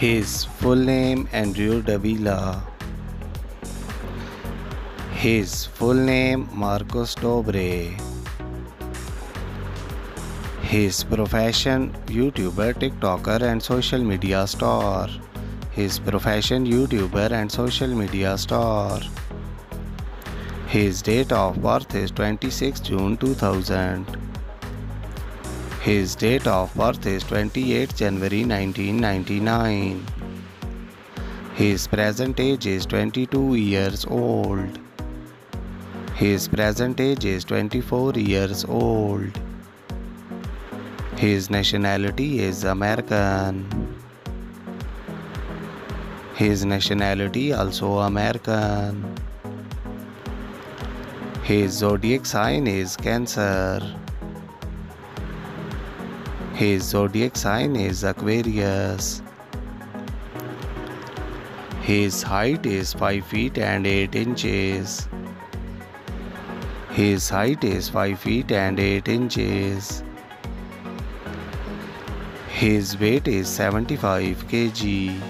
His full name Andrew Davila. His full name Marcus Dobre. His profession YouTuber, TikToker and social media star. His profession YouTuber and social media star. His date of birth is 26 June 2000. His date of birth is 28 January 1999. His present age is 22 years old. His present age is 24 years old. His nationality is American. His nationality also American. His zodiac sign is Cancer. His zodiac sign is Aquarius. His height is 5 feet and 8 inches. His height is 5 feet and 8 inches. His weight is 75 kg.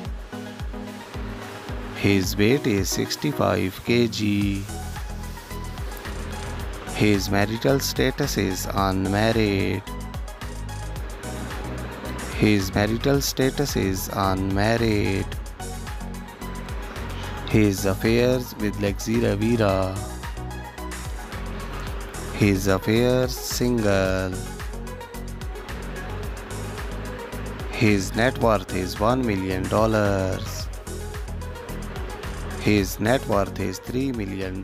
His weight is 65 kg. His marital status is unmarried. His marital status is unmarried. His affairs with Lexi Rivera. His affairs single. His net worth is $1 million. His net worth is $3 million.